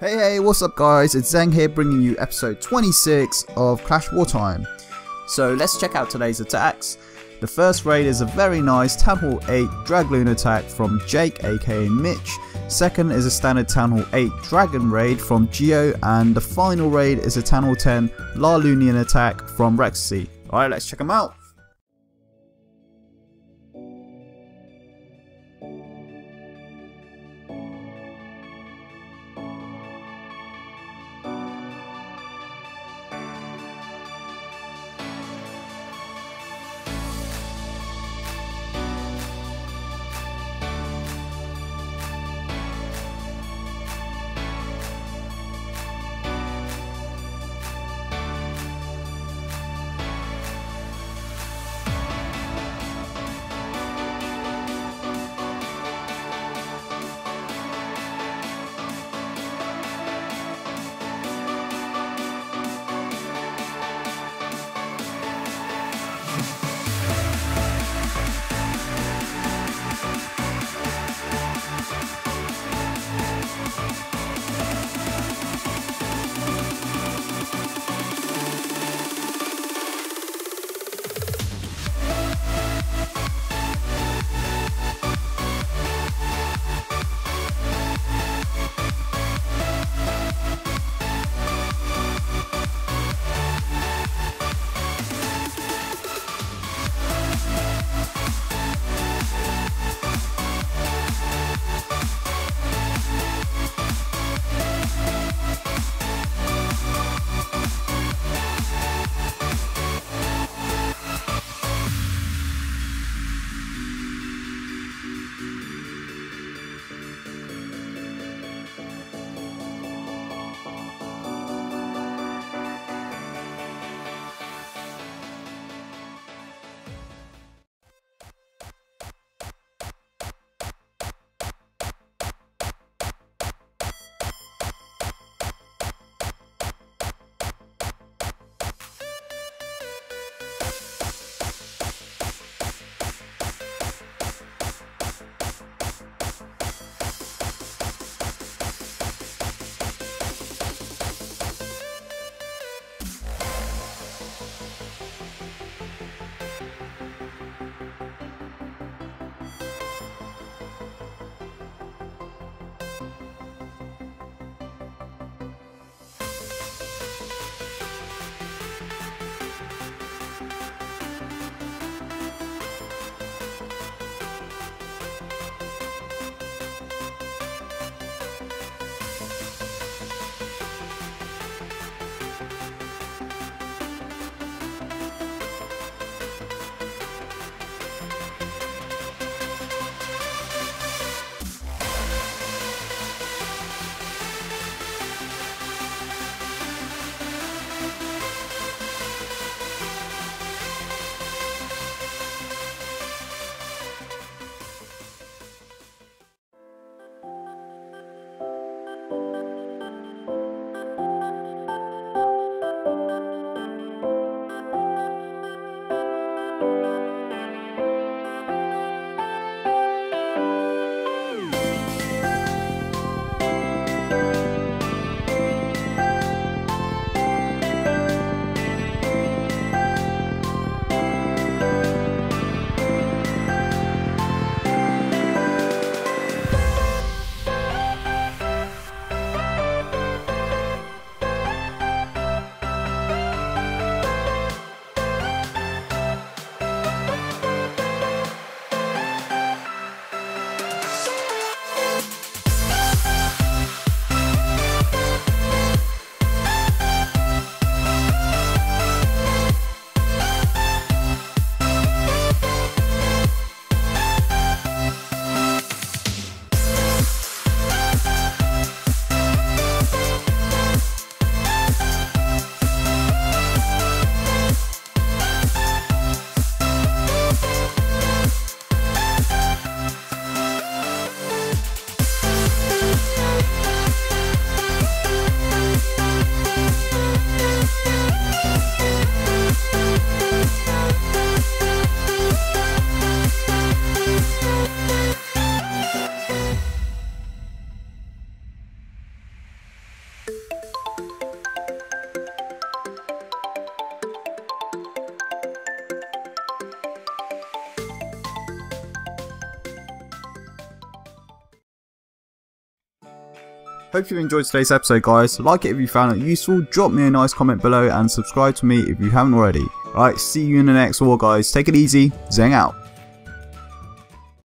what's up guys, it's Zeng here bringing you episode 26 of Clash Wartime. So let's check out today's attacks. The first raid is a very nice Town Hall 8 Dragloon attack from Jake aka Mitch. Second is a standard Town Hall 8 Dragon raid from Geo and the final raid is a Town Hall 10 Laloonion attack from Rexy. Alright let's check them out. Hope you enjoyed today's episode guys, like it if you found it useful, drop me a nice comment below and subscribe to me if you haven't already. Alright, see you in the next war guys, take it easy, Zeng out.